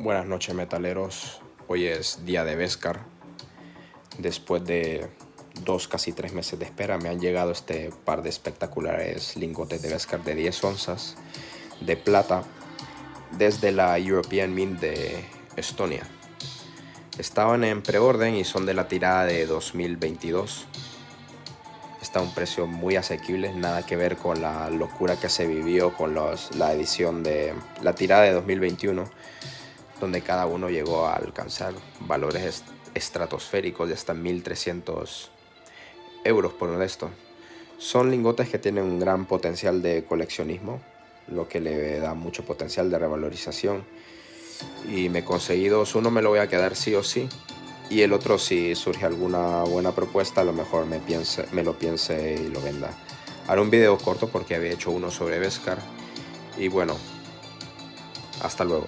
Buenas noches metaleros, hoy es día de Vescar. Después de dos, casi tres meses de espera me han llegado este par de espectaculares lingotes de Vescar de 10 onzas de plata desde la European Mint de Estonia. Estaban en preorden y son de la tirada de 2022. Está a un precio muy asequible, nada que ver con la locura que se vivió con los, la edición de la tirada de 2021 donde cada uno llegó a alcanzar valores estratosféricos de hasta 1300 euros por uno de. Son lingotes que tienen un gran potencial de coleccionismo, lo que le da mucho potencial de revalorización. Y me he conseguido dos, uno me lo voy a quedar sí o sí, y el otro si surge alguna buena propuesta, a lo mejor me, piense, me lo piense y lo venda. Haré un video corto porque había hecho uno sobre Vescar. Y bueno, hasta luego.